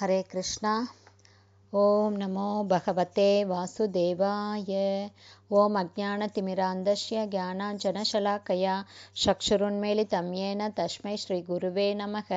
हरे कृष्णा। ॐ नमो भगवते वासुदेवाय। ಓಂ ಅಜ್ಞಾನತಿಮಿರಾಂಧಸ್ಯ ಜ್ಞಾನಾಂಜನಶಲಾಕಯ ಚಕ್ಷುರುನ್ಮಿಲಿತಮ್ಯೇನ ತಸ್ಮೈ ಶ್ರೀಗುರುವೇ ನಮಃ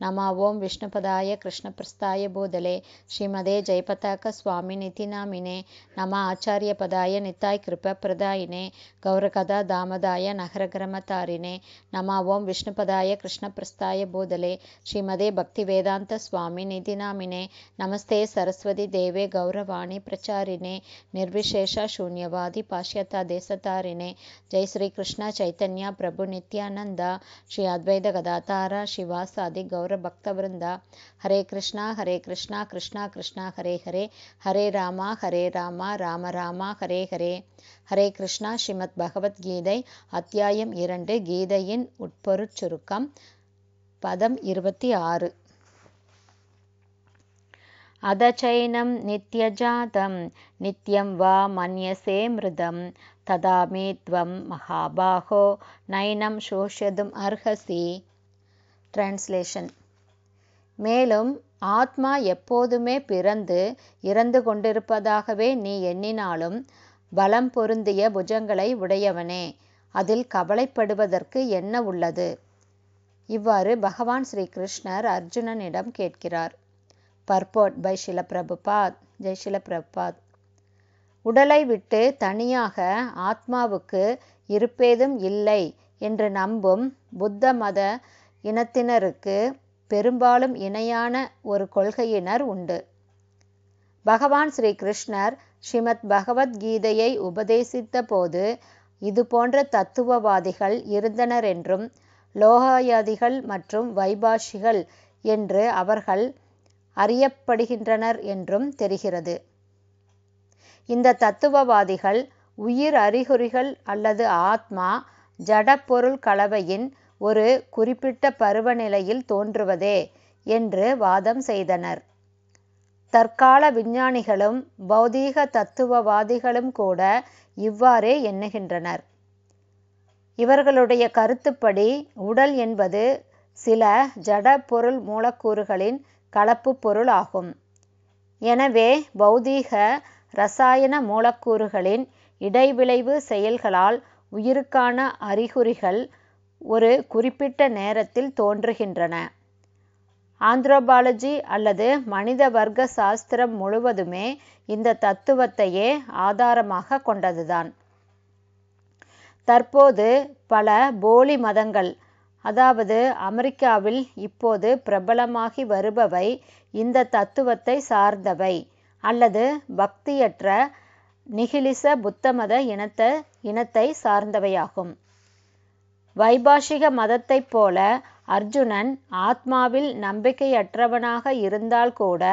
ನಮಃ ಓಂ ವಿಷ್ಣುಪದಾಯ ಕೃಷ್ಣಪ್ರಸ್ಥಾಯ ಬೋಧಲೆ ಶ್ರೀಮದೇ ಜಯಪತಾಕ ಸ್ವಾಮಿನಿತಿ ನಾಮಿನೆ ನಮ ಆಚಾರ್ಯ ಪದಾಯ ನಿತಾಯ್ ಕೃಪಪ್ರದಾಯಿನೇ ಗೌರಕದಾ ದಾಮದಾಯ ನಗರಗ್ರಮತಾರಿಣೆ ನಮ ಓಂ ವಿಷ್ಣುಪದಾಯ ಕೃಷ್ಣಪ್ರಸ್ಥಾಯ ಬೋಧಲೆ ಶ್ರೀಮದೇ ಭಕ್ತಿವೇದಾಂತ ಸ್ವಾಮಿನಿತಿ ನಾಮಿನೆ ನಮಸ್ತೆ ಸರಸ್ವತಿ ದೇವೆ ಗೌರವಾಣಿ ಪ್ರಚಾರಿಣೆ ನಿರ್ವಿಶೇಷ ಶೂನ್ಯವ ತ್ವವಾದಿ ಪಾಶ್ಚಾತ್ಯ ದೇಶತಾರಿಣೆ ಜೈ ಶ್ರೀ ಕೃಷ್ಣ ಚೈತನ್ಯ ಪ್ರಭು ನಿತ್ಯಾನಂದ ಶ್ರೀ ಅದ್ವೈತ ಗದಾತಾರ ಶಿವಾಸಾದಿ ಗೌರ ಭಕ್ತವೃಂದ ಹರೇ ಕೃಷ್ಣ ಹರೇ ಕೃಷ್ಣ ಕೃಷ್ಣ ಕೃಷ್ಣ ಹರೇ ಹರೇ ಹರೇ ರಾಮ ಹರೇ ರಾಮ ராம ராமா ஹரே ஹரே ஹரே கிருஷ்ணா ஸ்ரீமத் பகவத்கீதை அத்தியாயம் இரண்டு கீதையின் உட்பொருட் சுருக்கம் பதம் இருபத்தி ஆறு அதச்சைனம் நித்யஜாதம். நித்யம் வா மன்யசே மிருதம். ததாமே துவம் மகாபாகோ. நைனம் சோஷதும் அர்ஹசி. டிரான்ஸ்லேஷன் மேலும் ஆத்மா எப்போதுமே பிறந்து இறந்து கொண்டிருப்பதாகவே நீ எண்ணினாலும் பலம் பொருந்திய புஜங்களை உடையவனே. அதில் கவலைப்படுவதற்கு என்ன உள்ளது? இவ்வாறு பகவான் ஸ்ரீ கிருஷ்ணர் அர்ஜுனனிடம் கேட்கிறார். பர்போட் பை ஷில பிரபுபாத் ஜெய் ஷில பிரபுபாத் உடலை விட்டு தனியாக ஆத்மாவுக்கு இருப்பேதும் இல்லை என்று நம்பும் புத்த மத இனத்தினருக்கு பெரும்பாலும் இணையான ஒரு கொள்கையினர் உண்டு. பகவான் ஸ்ரீ கிருஷ்ணர் ஸ்ரீமத் பகவத்கீதையை உபதேசித்த போது இது போன்ற தத்துவவாதிகள் இருந்தனர் என்றும் லோகாயாதிகள் மற்றும் வைபாஷிகள் என்று அவர்கள் அறியப்படுகின்றனர் என்றும் தெரிகிறது. இந்த தத்துவவாதிகள் உயிர் அறிகுறிகள் அல்லது ஆத்மா ஜடப்பொருள் கலவையின் ஒரு குறிப்பிட்ட பருவநிலையில் தோன்றுவதே என்று வாதம் செய்தனர். தற்கால விஞ்ஞானிகளும் பௌதீக தத்துவவாதிகளும் கூட இவ்வாறே எண்ணுகின்றனர். இவர்களுடைய கருத்துப்படி உடல் என்பது சில ஜட பொருள் மூலக்கூறுகளின் கலப்பு பொருள் ஆகும் எனவே பௌதீக ரசாயன மூலக்கூறுகளின் இடைவிளைவு செயல்களால் உயிருக்கான அறிகுறிகள் ஒரு குறிப்பிட்ட நேரத்தில் தோன்றுகின்றன. ஆந்த்ரோபாலஜி அல்லது மனித வர்க்க சாஸ்திரம் முழுவதுமே இந்த தத்துவத்தையே ஆதாரமாக கொண்டதுதான். தற்போது பல போலி மதங்கள் அதாவது அமெரிக்காவில் இப்போது பிரபலமாகி வருபவை இந்த தத்துவத்தை சார்ந்தவை. அல்லது பக்தியற்ற நிகிலிச புத்தமத இனத்த இனத்தை சார்ந்தவையாகும். வைபாஷிக மதத்தைப் போல அர்ஜுனன் ஆத்மாவில் நம்பிக்கையற்றவனாக இருந்தால் கூட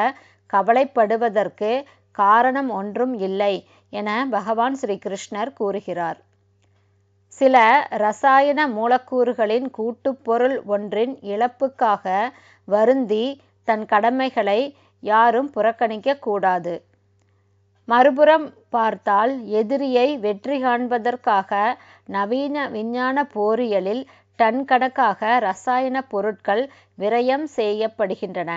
கவலைப்படுவதற்கு காரணம் ஒன்றும் இல்லை என பகவான் ஸ்ரீ கிருஷ்ணர் கூறுகிறார். சில ரசாயன மூலக்கூறுகளின் கூட்டுப்பொருள் ஒன்றின் இழப்புக்காக வருந்தி தன் கடமைகளை யாரும் புறக்கணிக்கக்கூடாது மறுபுறம் பார்த்தால் எதிரியை வெற்றி காண்பதற்காக நவீன விஞ்ஞான போரியலில் டன் கணக்காக ரசாயன பொருட்கள் விரயம் செய்யப்படுகின்றன.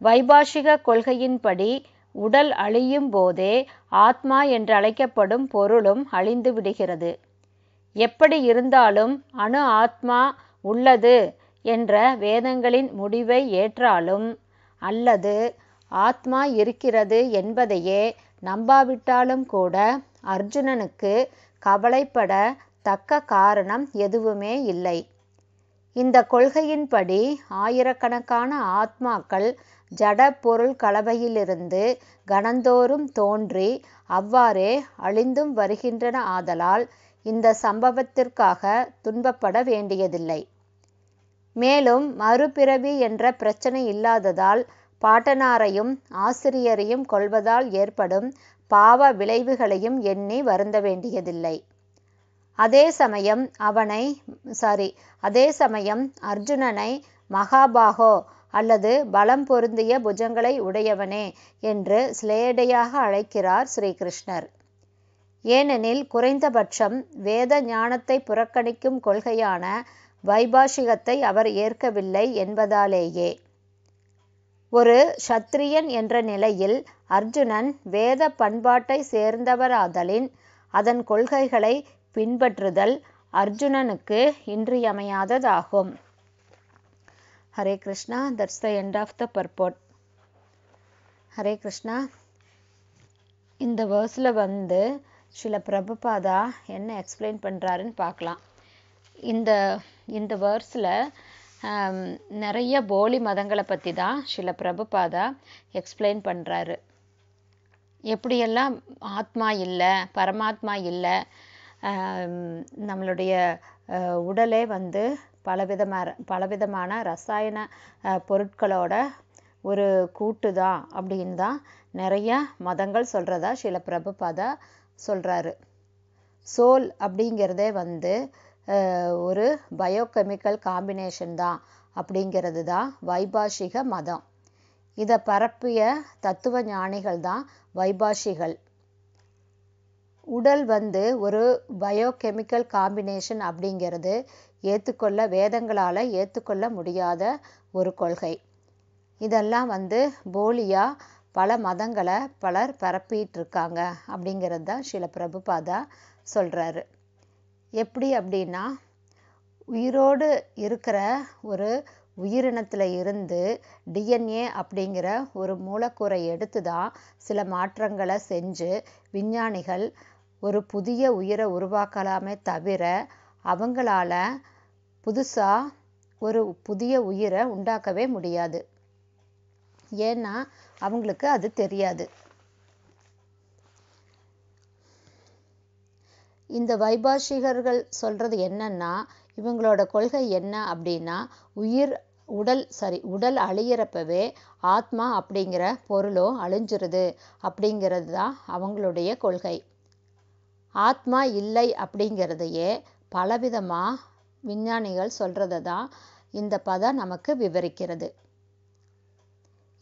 வைபாஷிக கொள்கையின்படி உடல் அழியும் போதே ஆத்மா என்று அழைக்கப்படும் பொருளும் அழிந்து விடுகிறது எப்படி இருந்தாலும் அணு ஆத்மா உள்ளது என்ற வேதங்களின் முடிவை ஏற்றாலும் அல்லது ஆத்மா இருக்கிறது என்பதையே நம்பாவிட்டாலும் கூட அர்ஜுனனுக்கு கவலைப்பட தக்க காரணம் எதுவுமே இல்லை. இந்த கொள்கையின்படி ஆயிரக்கணக்கான ஆத்மாக்கள் ஜட பொருள் கலவையிலிருந்து கணந்தோறும் தோன்றி அவ்வாறே அழிந்தும் வருகின்றன ஆதலால் இந்த சம்பவத்திற்காக துன்பப்பட வேண்டியதில்லை. மேலும் மறுபிறவி என்ற பிரச்சனை இல்லாததால் பாட்டனாரையும் ஆசிரியரையும் கொள்வதால் ஏற்படும் பாவ விளைவுகளையும் எண்ணி வருந்த வேண்டியதில்லை. அதே சமயம் அவனை சாரி அதே சமயம் அர்ஜுனனை மகாபாகோ அல்லது பலம் பொருந்திய புஜங்களை உடையவனே என்று சிலேடையாக அழைக்கிறார் ஸ்ரீகிருஷ்ணர். ஏனெனில் குறைந்தபட்சம் வேத ஞானத்தை புறக்கணிக்கும் கொள்கையான வைபாஷிகத்தை அவர் ஏற்கவில்லை என்பதாலேயே. ஒரு சத்திரியன் என்ற நிலையில் அர்ஜுனன் வேத பண்பாட்டை சேர்ந்தவராதலின் அதன் கொள்கைகளை பின்பற்றுதல் அர்ஜுனனுக்கு இன்றியமையாததாகும். Hare Krishna that's the end of the purport Hare Krishna இந்த வேர்ஸில் வந்து சில பிரபுபாதா என்ன எக்ஸ்பிளைன் பண்ணுறாருன்னு பார்க்கலாம். இந்த இந்த வேர்ஸில் நிறைய போலி மதங்களை பற்றி தான் சில பிரபுபாதா எக்ஸ்பிளைன் பண்ணுறாரு எப்படியெல்லாம் ஆத்மா இல்லை பரமாத்மா இல்லை நம்மளுடைய உடலே வந்து பலவிதமான பலவிதமான ரசாயன பொருட்களோட ஒரு கூட்டு தான் அப்படின்னு தான் நிறைய மதங்கள் சொல்கிறதா சில பிரபுபாதா சொல்கிறாரு சோல் அப்படிங்கிறதே வந்து ஒரு பயோகெமிக்கல் காம்பினேஷன் தான் அப்படிங்கிறது தான் வைபாஷிக மதம். இதை பரப்பிய தத்துவ ஞானிகள் தான் வைபாஷிகள். உடல் வந்து ஒரு பயோகெமிக்கல் காம்பினேஷன் அப்படிங்கிறது ஏற்றுக்கொள்ள வேதங்களால் ஏற்றுக்கொள்ள முடியாத ஒரு கொள்கை. இதெல்லாம் வந்து போலியாக பல மதங்களை பலர் பரப்பிட்டு இருக்காங்க அப்படிங்கிறது தான் சில பிரபுபாதா சொல்கிறாரு எப்படி அப்படின்னா உயிரோடு இருக்கிற ஒரு உயிரினத்தில் இருந்து டிஎன்ஏ அப்படிங்கிற ஒரு மூலக்கூறை எடுத்து தான் சில மாற்றங்களை செஞ்சு விஞ்ஞானிகள் ஒரு புதிய உயிரை உருவாக்கலாமே தவிர அவங்களால புதுசாக ஒரு புதிய உயிரை உண்டாக்கவே முடியாது. ஏன்னா அவங்களுக்கு அது தெரியாது. இந்த வைபாஷிகர்கள் சொல்றது என்னன்னா இவங்களோட கொள்கை என்ன அப்படின்னா உயிர் உடல் சரி உடல் அழியிறப்பவே ஆத்மா அப்படிங்கிற பொருளும் அழிஞ்சிருது அப்படிங்கிறது தான் அவங்களுடைய கொள்கை. ஆத்மா இல்லை அப்படிங்கிறதையே பலவிதமாக விஞ்ஞானிகள் சொல்கிறத தான் இந்த பதம் நமக்கு விவரிக்கிறது.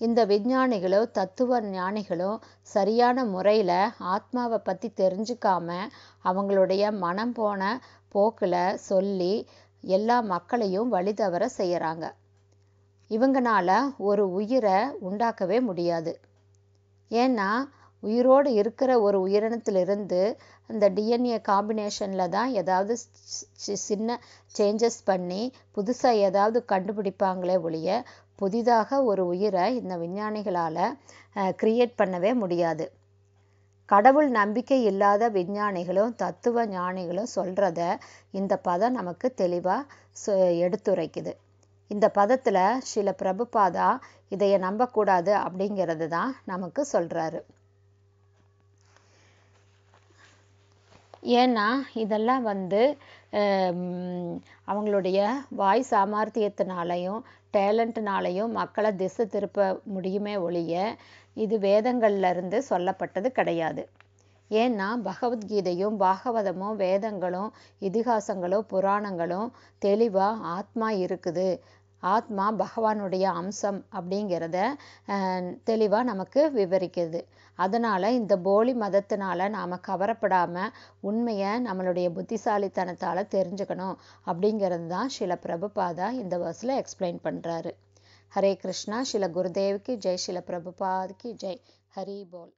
இந்த விஞ்ஞானிகளும் தத்துவ ஞானிகளும் சரியான முறையில் ஆத்மாவை பற்றி தெரிஞ்சுக்காம அவங்களுடைய மனம் போன போக்கில் சொல்லி எல்லா மக்களையும் வழி தவற செய்கிறாங்க இவங்கனால ஒரு உயிரை உண்டாக்கவே முடியாது. ஏன்னா உயிரோடு இருக்கிற ஒரு உயிரினத்திலிருந்து அந்த டிஎன்ஏ காம்பினேஷனில் தான் ஏதாவது சின்ன சேஞ்சஸ் பண்ணி புதுசாக ஏதாவது கண்டுபிடிப்பாங்களே ஒழிய புதிதாக ஒரு உயிரை இந்த விஞ்ஞானிகளால் கிரியேட் பண்ணவே முடியாது. கடவுள் நம்பிக்கை இல்லாத விஞ்ஞானிகளும் தத்துவ ஞானிகளும் சொல்கிறத இந்த பதம் நமக்கு தெளிவாக எடுத்துரைக்குது. இந்த பதத்தில் சில பிரபுபாதா இதைய நம்பக்கூடாது அப்படிங்கிறது தான் நமக்கு சொல்கிறாரு ஏன்னா இதெல்லாம் வந்து அவங்களுடைய வாய் சாமர்த்தியத்தினாலையும் டேலண்ட்னாலையும் மக்களை திசை திருப்ப முடியுமே ஒழிய இது வேதங்கள்ல இருந்து சொல்லப்பட்டது கிடையாது. ஏன்னா பகவத்கீதையும் பாகவதமும் வேதங்களும் இதிகாசங்களும் புராணங்களும் தெளிவாக ஆத்மா இருக்குது. ஆத்மா பகவானுடைய அம்சம் அப்படிங்கிறத தெளிவாக நமக்கு விவரிக்கிறது அதனால் இந்த போலி மதத்தினால நாம் கவரப்படாமல் உண்மையை நம்மளுடைய புத்திசாலித்தனத்தால் தெரிஞ்சுக்கணும் அப்படிங்கிறது தான் சில பிரபுபாதா இந்த வர்ஸில் எக்ஸ்பிளைன் பண்ணுறாரு ஹரே கிருஷ்ணா. சில குருதேவுக்கு ஜெய். சில பிரபுபாதுக்கு ஜெய். ஹரி போல்.